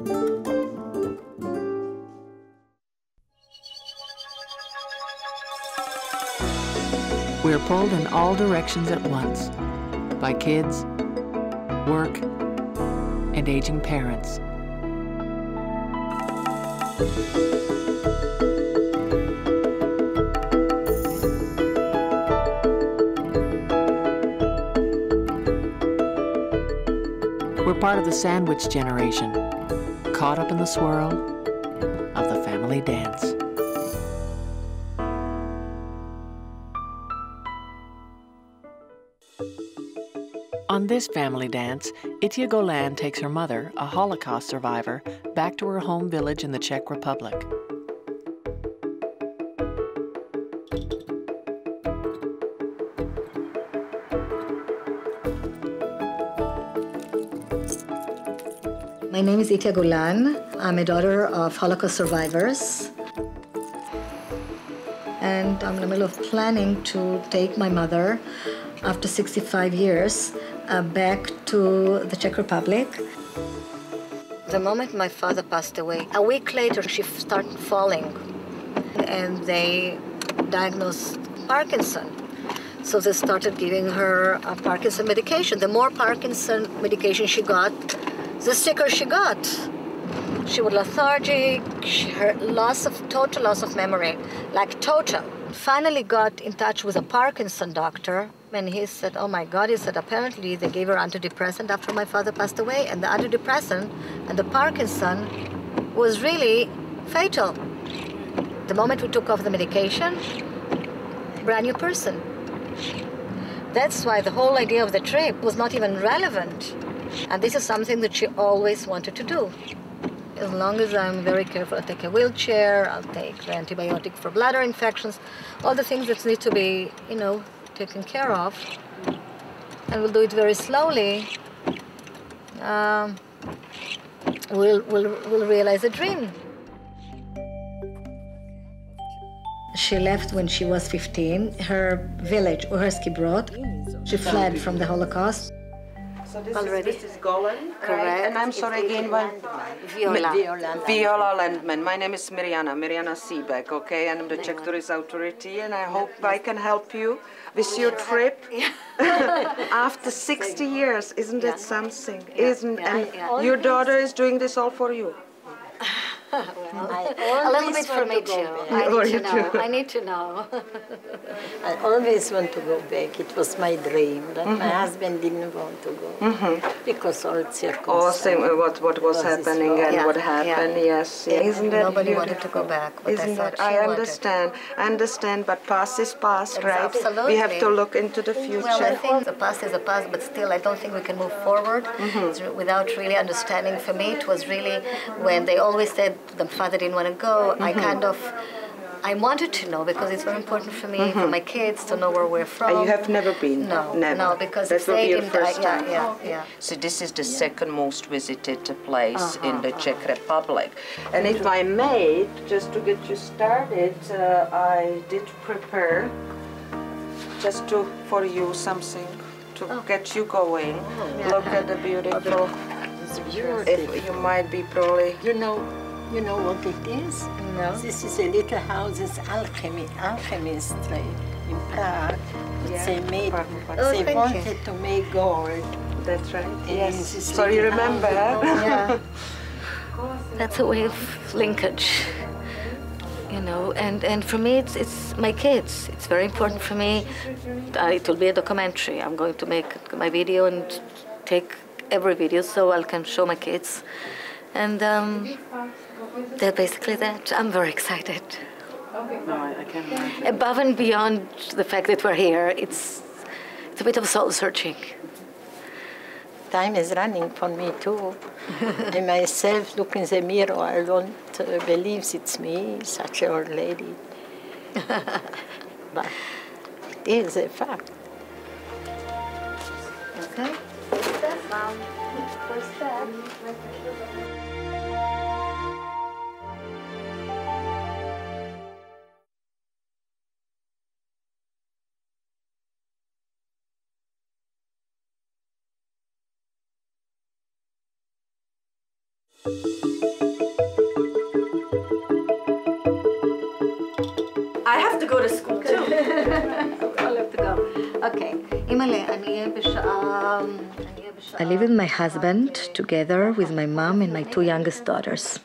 We're pulled in all directions at once by kids, work, and aging parents. We're part of the sandwich generation, caught up in the swirl of the family dance. On this family dance, Itia Golan takes her mother, a Holocaust survivor, back to her home village in the Czech Republic. My name is Itia Golan. I'm a daughter of Holocaust survivors. And I'm in the middle of planning to take my mother, after 65 years, uh, back to the Czech Republic. The moment my father passed away, a week later she started falling, and they diagnosed Parkinson. So they started giving her a Parkinson medication. The more Parkinson medication she got, the sicker she got. She was lethargic, she, her loss of total loss of memory, like total. Finally got in touch with a Parkinson doctor, and he said, "Oh my God!" He said, "Apparently they gave her antidepressant after my father passed away, and the antidepressant and the Parkinson was really fatal. The moment we took off the medication, brand new person. That's why the whole idea of the trip was not even relevant." And this is something that she always wanted to do. As long as I'm very careful, I'll take a wheelchair, I'll take the antibiotic for bladder infections, all the things that need to be, you know, taken care of. And we'll do it very slowly. Um, we'll, we'll, we'll realize a dream. She left when she was 15. Her village, Uherský Brod, she fled from the Holocaust. So this Already? is Mrs. Golan, Correct. right? And I'm sorry again, what? Viola. Viola. Viola Landman. My name is Mirjana, Mirjana Seebeck, okay? And I'm the Czech Tourist Authority, and I hope I can help you with your trip. After 60 years, isn't it something? Isn't yeah, and yeah. your daughter is doing this all for you? A little bit for me too. I need to know. I need to know. I always want to go back. It was my dream, but my mm-hmm. husband didn't want to go mm-hmm. because all Or circumstances. same, uh, what, what was Was happening and Yeah, what yeah. happened, yes. Yeah. Isn't that Nobody beautiful? wanted to go back, but I Isn't thought that, she I wanted. understand, I understand, but past is past, right? Absolutely. We have to look into the future. Well, I think the past is the past, but still, I don't think we can move forward mm-hmm. It's re- without really understanding. For me, it was really when they always said the father didn't want to go. I kind of, I wanted to know because it's very important for me, for my kids to know where we're from. Uh, you have never been? No, Never. no, because that if will they be your didn't, first I, yeah, yeah, yeah. So this is the second most visited place in Uh-huh, the Czech Republic. And if I may, just to get you started, uh, I did prepare just to for you something to Oh. get you going. Look at the beautiful. It's beautiful. If you might be probably You know, you know what it is? No. This is a little house. It's alchemy, alchemist trade in Prague. Yeah, They made. Oh, they thank you. wanted to make gold. that's right. Yes, Yes. So you remember? Yeah. That's a way of linkage, you know. And, and for me, it's, it's my kids. It's very important for me. Uh, it will be a documentary. I'm going to make my video and take every video so I can show my kids. And um, they're basically that. I'm very excited. No, I, I can imagine. Above and beyond the fact that we're here, it's, it's a bit of soul searching. Time is running for me too. I myself look in the mirror. I don't uh, believe it's me, such an old lady. but it is a fact. Okay? First step. I have to go to school too. I'll have to go. Okay. Um, I live with my husband together with my mom and my two youngest daughters.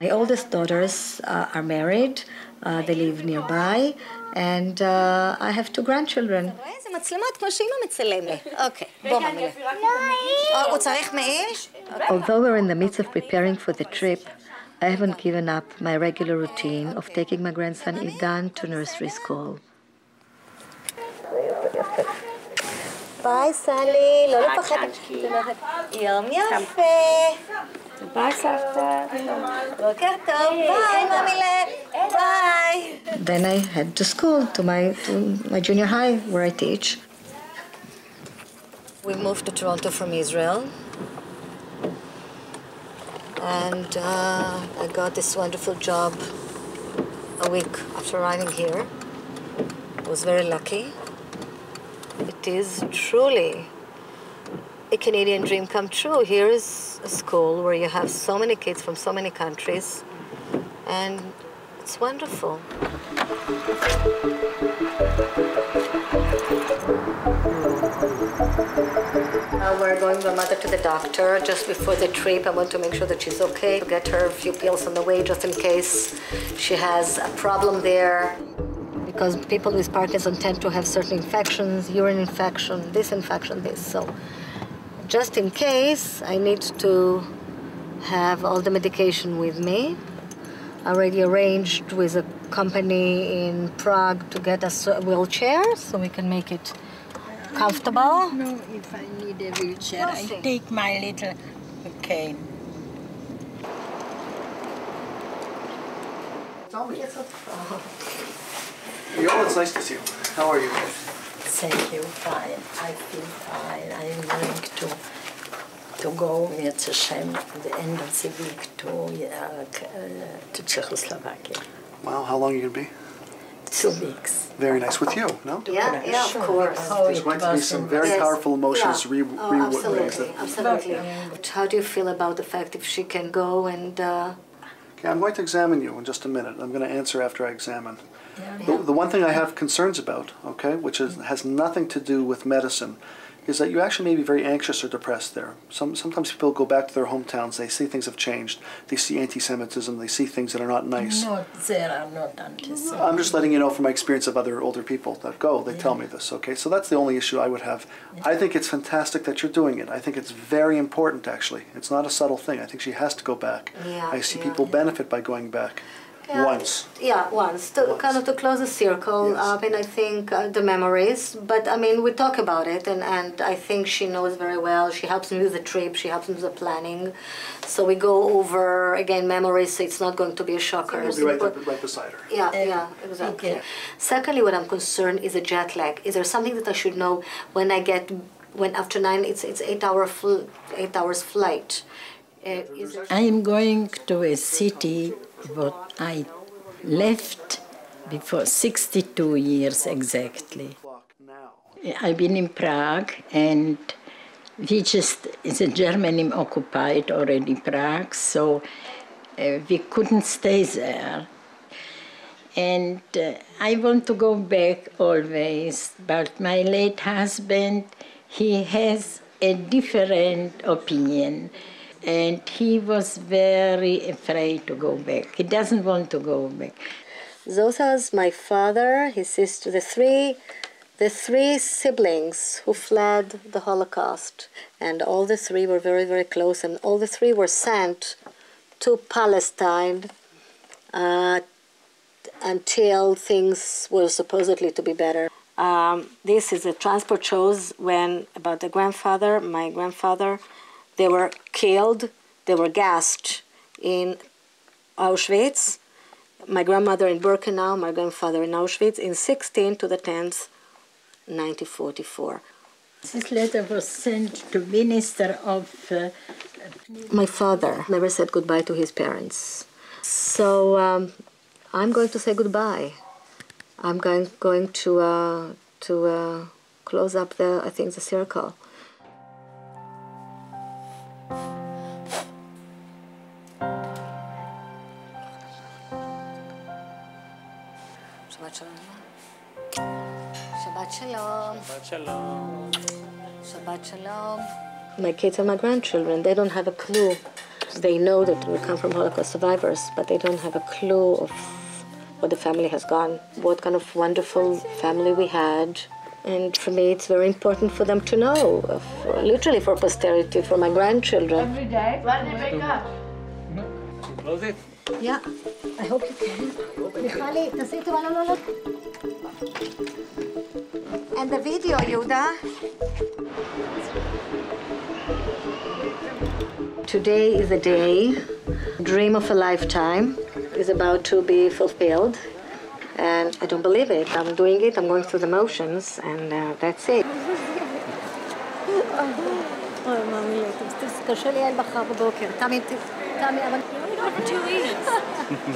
My oldest daughters uh, are married, uh, they live nearby, and uh, I have two grandchildren. איזה מצלמות כמו שאימא מצלמת. אוקיי, בוא ממילא. הוא צריך מעיל? Although we're in the midst of preparing for the trip, I haven't given up my regular routine of taking my grandson Idan to nursery school. ביי, סלי, לא לפחד. יום יפה. ביי, סבתא. בוקר טוב, ביי, ממילה. Bye. Then I head to school, to my, to my junior high, where I teach. We moved to Toronto from Israel. And uh, I got this wonderful job a week after arriving here. Was very lucky. It is truly a Canadian dream come true. Here is a school where you have so many kids from so many countries, and it's wonderful. Uh, we're going with my mother to the doctor just before the trip. I want to make sure that she's okay, to get her a few pills on the way just in case she has a problem there because people with Parkinson tend to have certain infections, urine infection, this infection, this. So just in case, I need to have all the medication with me. I already arranged with a company in Prague to get us a wheelchair so we can make it comfortable. No, if I need a wheelchair, I take my little cane. Tell me. Viola, it's nice to see you. How are you? Thank you, fine. I feel fine. I am going to to go with Hashem at the end of the week to uh, to Czechoslovakia. Wow, how long are you going to be? Two weeks. Very nice with you, no? Yeah, yeah, of course. How There's going to be some very Yes. powerful emotions Yeah. re- Oh, re- absolutely, raised. absolutely. How do you feel about the fact if she can go and uh, Okay, I'm going to examine you in just a minute. I'm going to answer after I examine. Yeah. The, the one thing I have concerns about, okay, which is, has nothing to do with medicine, is that you actually may be very anxious or depressed there. Some, sometimes people go back to their hometowns, they see things have changed, they see anti Semitism, they see things that are not nice. Not there are not anti I'm just letting you know from my experience of other older people that go, they tell me this, okay? So that's the only issue I would have. I think it's fantastic that you're doing it. I think it's very important, actually. It's not a subtle thing. I think she has to go back. Yeah, I see yeah, people yeah. benefit by going back Yeah. once. Yeah, once to Once. kind of to close the circle Yes. up, and I think uh, the memories. But I mean, we talk about it, and and I think she knows very well. She helps me with the trip. She helps me with the planning. So we go over again memories. So it's not going to be a shocker. I'll be right, But- there, right beside her. yeah, Uh, yeah, exactly. okay. Secondly, what I'm concerned is a jet lag. Is there something that I should know when I get when after nine? It's it's eight hour fl- eight hours flight. Uh, is I am going to a city what I left before 62 years exactly. I've been in Prague and we just, a Germany occupied already Prague, so uh, we couldn't stay there. And uh, I want to go back always, but my late husband, he has a different opinion. And he was very afraid to go back. He doesn't want to go back. Zosa's my father, his sister, the three, the three siblings who fled the Holocaust, and all the three were very, very close, and all the three were sent to Palestine uh, until things were supposedly to be better. Um, this is a transport shows when about the grandfather, my grandfather, they were killed, they were gassed in Auschwitz my grandmother in Birkenau, my grandfather in Auschwitz, in 16 to the 10th, 1944. This letter was sent to Minister of uh, My father never said goodbye to his parents. So um, I'm going to say goodbye. I'm going, going to, uh, to uh, close up the, I think, the circle. Shabbat shalom. My kids and my grandchildren, they don't have a clue. They know that we come from Holocaust survivors, but they don't have a clue of where the family has gone, what kind of wonderful family we had. And for me, it's very important for them to know, uh, for, literally for posterity, for my grandchildren. Every day. When they wake up. Close it. Yeah, I hope you can. Michali, תעשי טובה, לא, לא, לא. And the video, Yehuda. Today is a day, dream of a lifetime is about to be fulfilled. And I don't believe it. I'm doing it, I'm going through the motions, and uh, that's it. אוי, מאמי, קשה לי אין מחר בבוקר. תמי, תמי, אבל... For two weeks.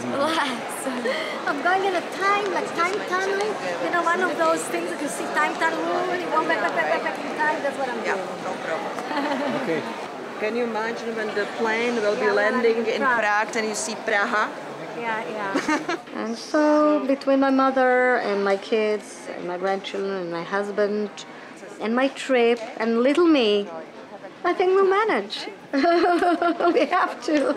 Relax. I'm going in a time, like time tunnel. You know, one of those things that you see time tunnel, and you go back, back, back, back, back in time. That's what I'm doing. no problem Okay. Can you imagine when the plane will be Yeah, landing in in Prague. Prague and you see Praha? Yeah, yeah. and so between my mother and my kids and my grandchildren and my husband and my trip and little me, I think we'll manage. we have to.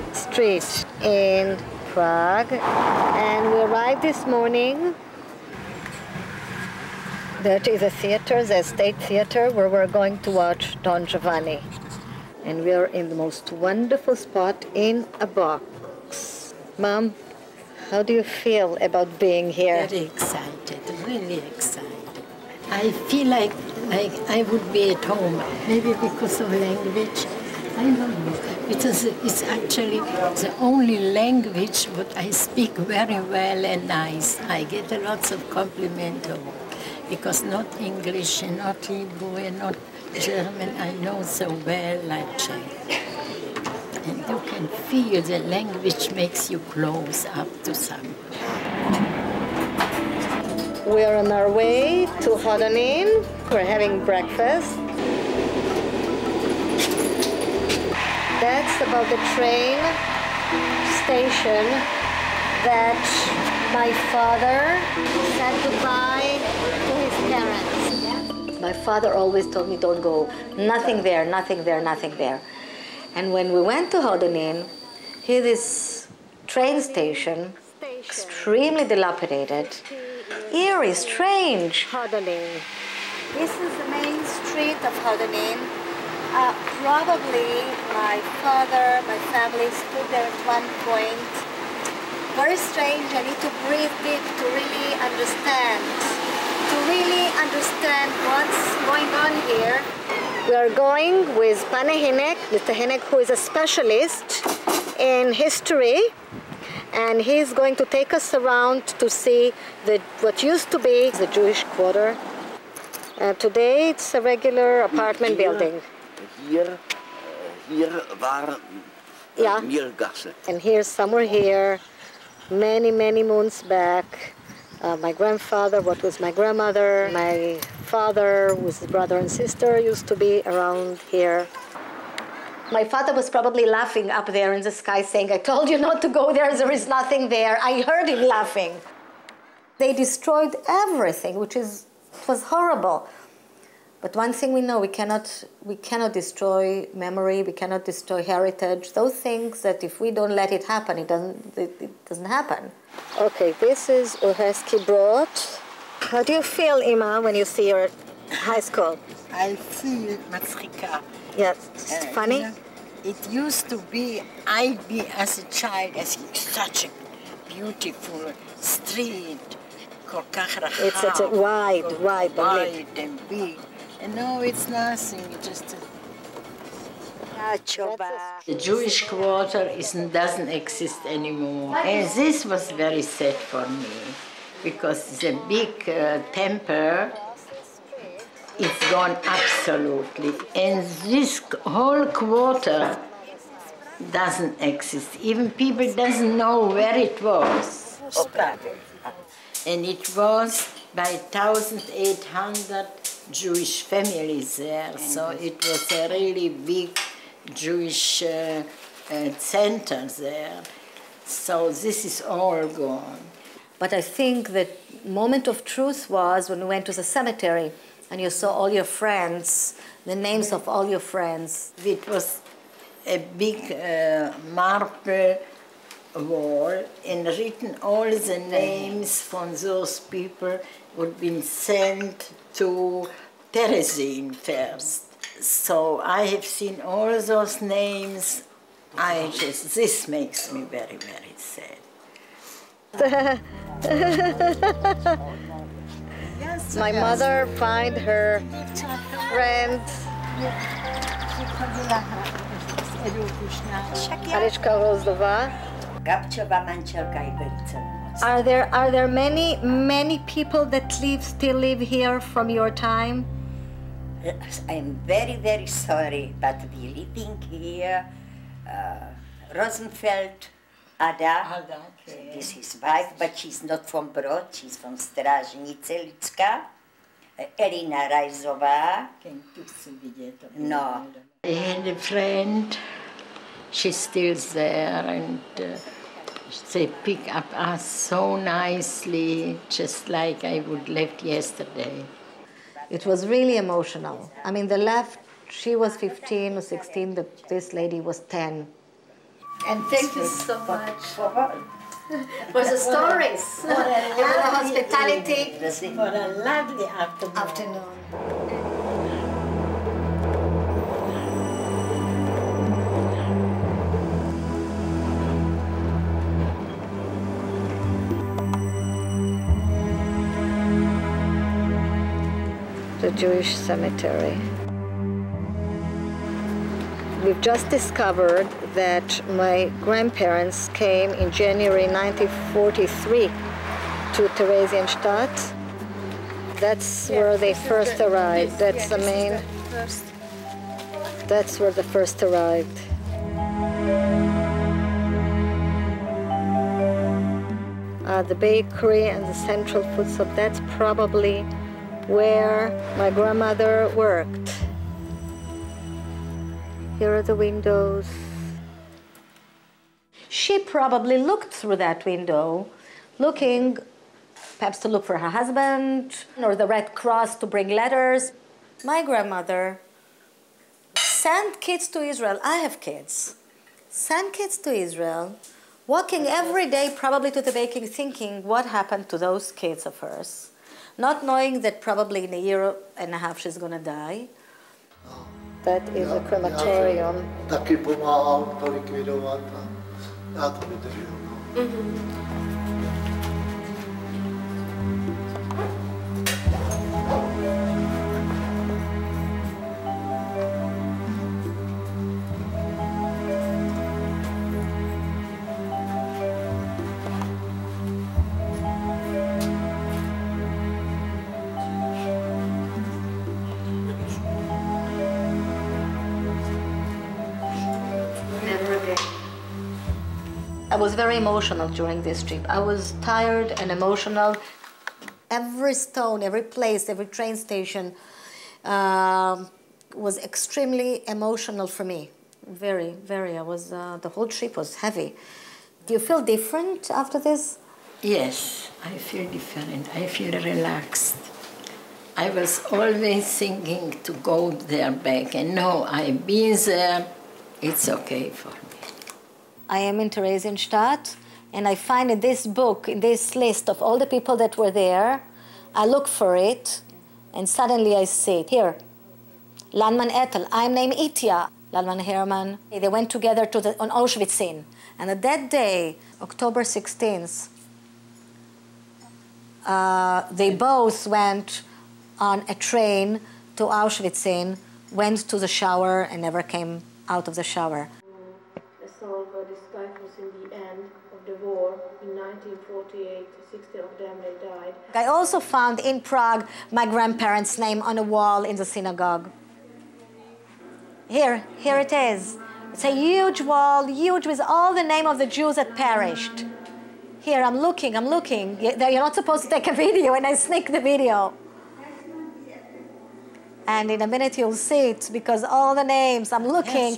street in Prague, and we arrived this morning. That is a theater, the State Theater, where we're going to watch Don Giovanni. And we're in the most wonderful spot in a box. Mom, how do you feel about being here? Very excited, really excited. I feel like like I would be at home, maybe because of language. I don't know. It's actually the only language what I speak very well and nice. I get lots of compliments because not English and not Hebrew and not German I know so well like Czech. And you can feel the language makes you close up to something. We're on our way to Hodonin. We're having breakfast. That's about the train station that my father said goodbye to his parents. My father always told me, don't go. Nothing there, nothing there, nothing there. And when we went to Hodonin, here this train station, extremely dilapidated, eerie, strange. Hodonin. This is the main street of Hodonin. Uh, probably my father, my family stood there at one point. Very strange. I need to breathe deep to really understand. To really understand what's going on here. We are going with Pane Hinek, Mr. Hinek, who is a specialist in history and he's going to take us around to see the, what used to be the Jewish quarter. Uh, today it's a regular apartment building. Hier, eh, hier waren Ja. meer gassen. And here's somewhere here, many, many moons back, uh, my grandfather, what was my grandmother, my father, with his brother and sister, used to be around here. My father was probably laughing up there in the sky, saying, I told you not to go there, there is nothing there. I heard him laughing. They destroyed everything, which is it was horrible. But one thing we know, we cannot, we cannot destroy memory, we cannot destroy heritage. Those things that if we don't let it happen, it doesn't, it, it doesn't happen. Okay, this is Uherský Brod. How do you feel, Ima, when you see your high school? I feel מצחיקה. Yes, it's uh, funny? It used to be, I be as a child, as such a beautiful street, It's such a wide, wide, wide and big. And now it's nothing, it's just a... The Jewish quarter is, doesn't exist anymore. And this was very sad for me. because the big uh, temple is gone absolutely. And this whole quarter doesn't exist. Even people doesn't know where it was. And it was by 1,800 Jewish families there. So it was a really big Jewish uh, uh, center there. So this is all gone. But I think the moment of truth was when we went to the cemetery and you saw all your friends, the names of all your friends. It was a big uh, marble wall and written all the names from those people who had been sent to Terezin first. So I have seen all those names. I just, this makes me very, very sad. My mother find her friend Are there are there many many people that live still live here from your time? I am very, very sorry, but we're living here. Uh, Rosenfeld, Ada, this is his wife, but she's not from Brod, she's from Stražnice Lidska. Uh, Elina Rajzová. No. I had a friend, she's still there, and uh, they pick up us so nicely, just like I would left yesterday. It was really emotional. I mean, the left, she was 15 or 16, the, this lady was 10. And thank you so much For what? For the stories and the hospitality. For a lovely afternoon. Afternoon. The Jewish cemetery. We've just discovered that my grandparents came in January 1943 to Theresienstadt. That's where they first arrived. That's the main. That's where they first arrived. Uh, the bakery and the central food shop, that's probably where my grandmother worked. Here are the windows. She probably looked through that window, looking perhaps to look for her husband or the Red Cross to bring letters. My grandmother sent kids to Israel. I have kids. Send kids to Israel, walking every day probably to the baking, thinking what happened to those kids of hers, not knowing that probably in a year and a half she's going to die. That is a crematorium. Taky pomáhal was very emotional during this trip. I was tired and emotional. Every stone, every place, every train station um was extremely emotional for me. Very, very. I was. Uh, the whole trip was heavy. Do you feel different after this? Yes, I feel different. I feel relaxed. I was always thinking to go there back, and no, I've been there. It's okay for me. I am in Theresienstadt, and I find in this book, in this list of all the people that were there, I look for it, and suddenly I see it here. Landman Ethel, I'm named Itia. Landman Herman. They went together to the, on Auschwitz. And on that day, October 16th, uh, they both went on a train to Auschwitz, went to the shower, and never came out of the shower. solve this typhus in the end of the war in 1948. 60 of them they died. I also found in Prague my grandparents' name on a wall in the synagogue. Here, here it is. It's a huge wall, huge with all the name of the Jews that perished. Here, I'm looking, I'm looking. You're not supposed to take a video, and I sneak the video. And in a minute you'll see it because all the names, I'm looking.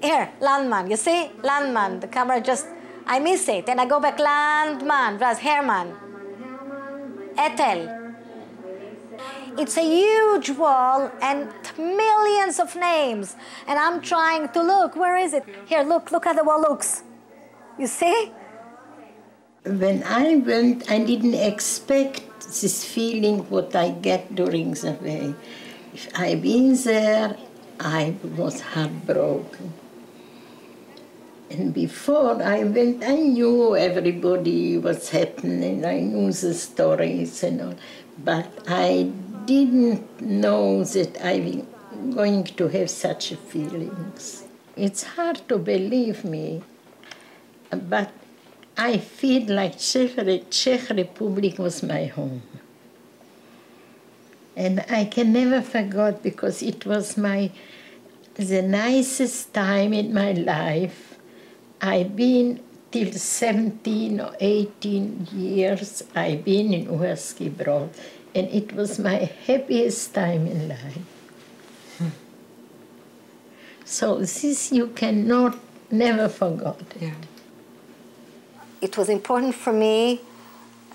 Here, Landman, you see? Landman, the camera just, I miss it. And I go back, Landman, was Herman, Ethel. It's a huge wall and millions of names. And I'm trying to look, where is it? Here, look, look how the wall looks. You see? When I went, I didn't expect this feeling what I get during the way. If I've been there, I was heartbroken. And before I went, I knew everybody was happening. I knew the stories and all, but I didn't know that I was going to have such feelings. It's hard to believe me, but I feel like Czech, Czech Republic was my home. And I can never forget because it was my the nicest time in my life. I've been till 17 or 18 years, I've been in Uherský Brod, and it was my happiest time in life. So this you cannot never forget. It. Yeah it was important for me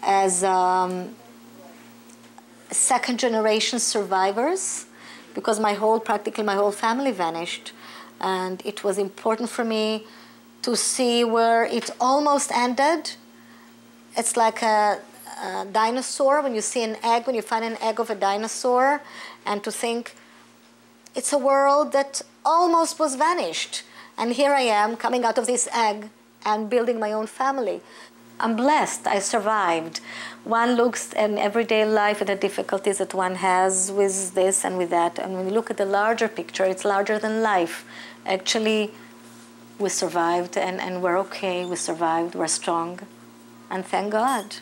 as um, second generation survivors because my whole practically my whole family vanished and it was important for me to see where it almost ended it's like a, a dinosaur when you see an egg when you find an egg of a dinosaur and to think it's a world that almost was vanished and here i am coming out of this egg and building my own family. I'm blessed. I survived. One looks in everyday life at the difficulties that one has with this and with that. And when you look at the larger picture, it's larger than life. Actually, we survived and, and we're okay. We survived. We're strong. And thank God.